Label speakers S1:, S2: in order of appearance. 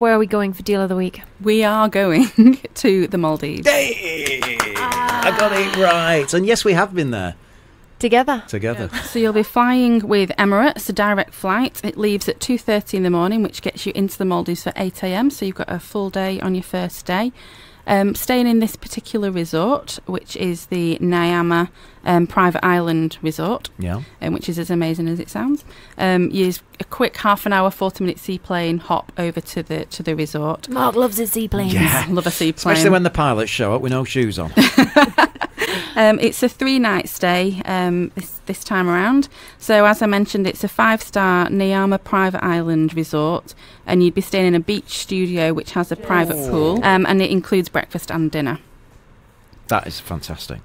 S1: Where are we going for deal of the week?
S2: We are going to the Maldives.
S3: Hey, I got it right. And yes, we have been there
S1: Together.
S3: together.
S2: So you'll be flying with Emirates, a direct flight. It leaves at 2:30 in the morning, which gets you into the Maldives for 8 a.m. So you've got a full day on your first day. Um, staying in this particular resort, which is the Niyama um, Private Island Resort,
S3: Yeah.
S2: um, which is as amazing as it sounds. Um, use a quick half an hour, 40 minute seaplane hop over to the to the resort.
S1: Mark loves his seaplanes.
S3: Yeah.
S2: Love a seaplane.
S3: Especially when the pilots show up with no shoes on.
S2: Um, it's a three night stay um, this, this time around. So, as I mentioned, it's a five star Niyama private island resort, and you'd be staying in a beach studio which has a private pool, um, and it includes breakfast and dinner.
S3: that is fantastic.